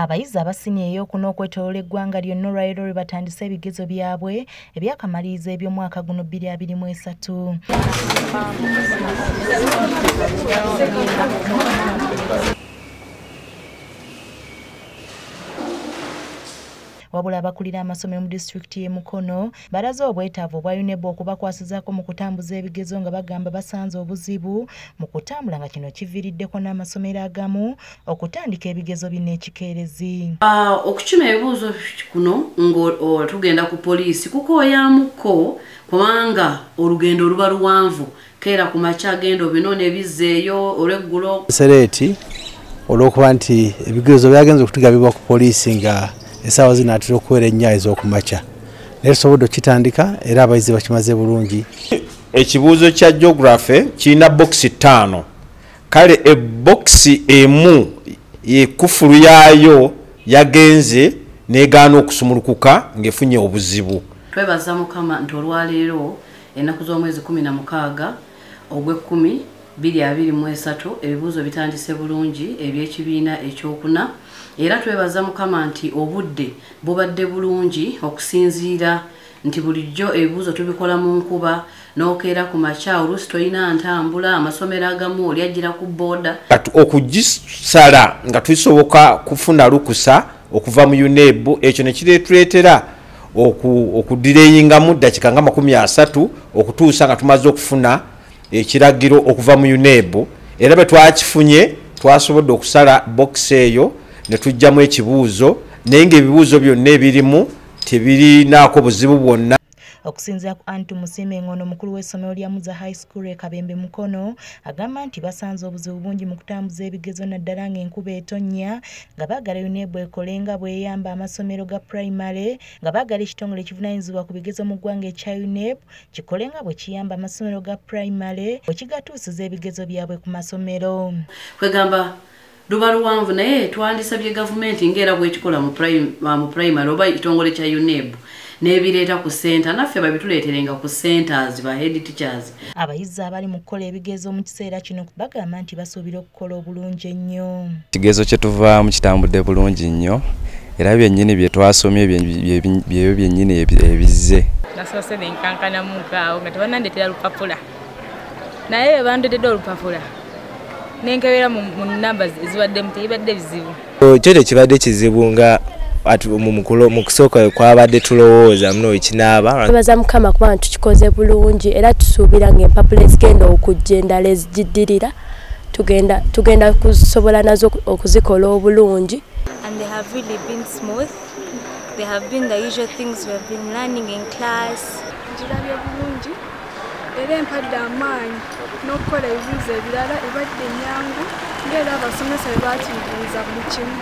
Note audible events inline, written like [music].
abayizi abasimye eyokuna okwetoolola eggwanga lyonna olwaleero lwe batandise ebigezo byabwe ebyakamaliriza eby'omwaka guno 2023 wabula abakulira amasomero mu disitulikiti y'e mukono balaze obwetaavu obwa unebu okubakwasizaako mu kutambuza ebigezo nga bagamba basanze obuzibu mu kutambula nga kino kiviiriddeko n'amasomero agamu okutandika ebigezo bino ekikeerezi. Okukima ebibuuzo kuno nga tugenda ku poliisi kukooyamukko kubanga olugendo oluba luwanvu keera ku makya agenda obinoona ebizzeeyo olweggulo. Sereeti olw'okuba nti ebigezo byagenza okutugabibwa ku poliisi nga esaawa zinaatera okubeera ennyo ez'okumakya naye tusobodde okitandika era abayizi bakimaze bulungi. [laughs] Ekibuuzo kya geography kirina bokisi ttaano. Kale ebokisi emu ekufulu yaayo yagenze negaana okusumulukuka ng'efunye obuzibu. Twebaza mukama nti olwaleero ennaku z'omwezi 16 ogw'ekumi 223 ebibuuzo bitandise bulungi ebyekibiina ekyokuna. Era twebaza mukama nti obudde bubadde bulungi okusinziira nti bulijjo ebibuuzo tubikola mu nkuba n'okeera ku makya oluusi tolina ntambula amasomero agamu olyajjira ku booda. Okugisala nga tusoboka kufuna lukusa okuva mu uneb ekyo ne kiretuleetera okudireyingamu ddakika nga 30 okutuusa nga tumaze okufuna ekiragiro okuva mu uneb era bwe twakifunye twasobodde okusala bokisi eyo ne tujjamu ekibuuzo naye ngaebibuuzo byonna ebirimu tebirinaako buzibu bwonna okusinziira ku antu musima engono omukulu w'essomero lya muza high school ekabembe mukono agamba nti basanze obuzibu bungi mu kutambuza ebigezo naddala ng'enkuba etonnya nga baagala unebu ekole nga bweyamba amasomero ga primary nga baagala ekitongole ekivunanyizibwa ku bigezo mu ggwanga ekya unebu kikole nga bwe kiyamba amasomero ga primary bwe kigatuusiza ebigezo byabwe ku masomero. Kwegamba luba luwanvu naye twandisabye gavumenti ngaera bwekikola mu primary oba ekitongole kya uneb n'ebireeta ku senta naffe babituleeterenga ku centers ba head teachers. Abayizi abali mu kukola ebigezo mu kiseera kino bagamba nti basuubira okukola obulungi ennyo. Ekigezo kyetuvaamu kitambudde bulungi nnyo era byennyini bye twasomye byebyo byennyini ebizze. Nasoose nenkankanamunkaawo nga tebanandetera lupapula. Naye bandetedde olupapula nenkebera mu namba ezibaddemu tebibadde bizibu. Kyo tekibadde kizibu nga mu kusooka kwabadde tulowooza muno ekinaaba twebaza mukama kubanga tukikoze bulungi era tusuubira ngaempapula ezigenda okujja endala ezijiddirira tugenda kusobola nazo okuzikola obulungi. Girabye bulungi era empadde amaanyi n'okukola ebibuuzo ebirala ebadde enyangu ngaera abasomesa bwe baatubuuza buli kimu